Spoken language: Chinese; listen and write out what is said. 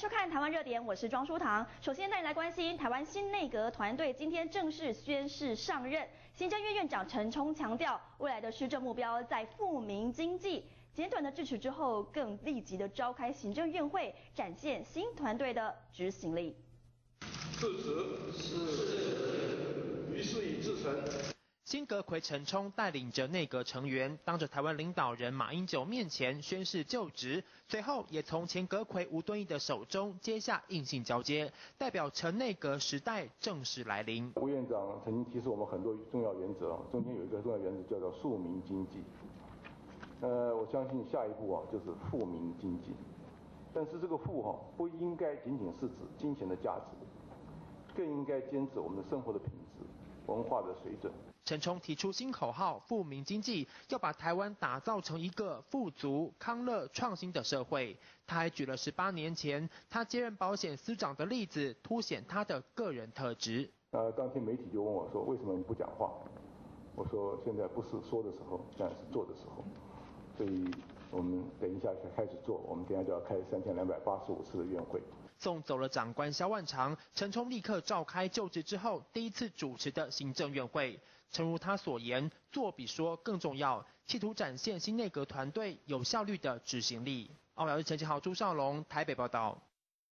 收看台湾热点，我是庄淑堂。首先带你来关心台湾新内阁团队今天正式宣誓上任。行政院院长陈冲强调，未来的施政目标在富民经济。简短的致辞之后，更立即的召开行政院会，展现新团队的执行力。致辞是，于是已至成。金阁魁陈冲带领着内阁成员，当着台湾领导人马英九面前宣誓就职，随后也从前阁魁吴敦义的手中接下硬性交接，代表陈内阁时代正式来临。吴院长曾经提示我们很多重要原则，中间有一个重要原则叫做庶民经济。呃，我相信下一步啊就是富民经济，但是这个富哈不应该仅仅是指金钱的价值，更应该坚持我们的生活的品质、文化的水准。陈冲提出新口号“富民经济”，要把台湾打造成一个富足、康乐、创新的社会。他还举了十八年前他接任保险司长的例子，凸显他的个人特质。呃，当天媒体就问我说：“为什么你不讲话？”我说：“现在不是说的时候，现在是做的时候。”所以我们等一下才开始做，我们等下就要开三千两百八十五次的院会。送走了长官萧万长，陈冲立刻召开就职之后第一次主持的行政院会。诚如他所言，做比说更重要，企图展现新内阁团队有效率的执行力。澳亚日陈启豪、朱少龙台北报道。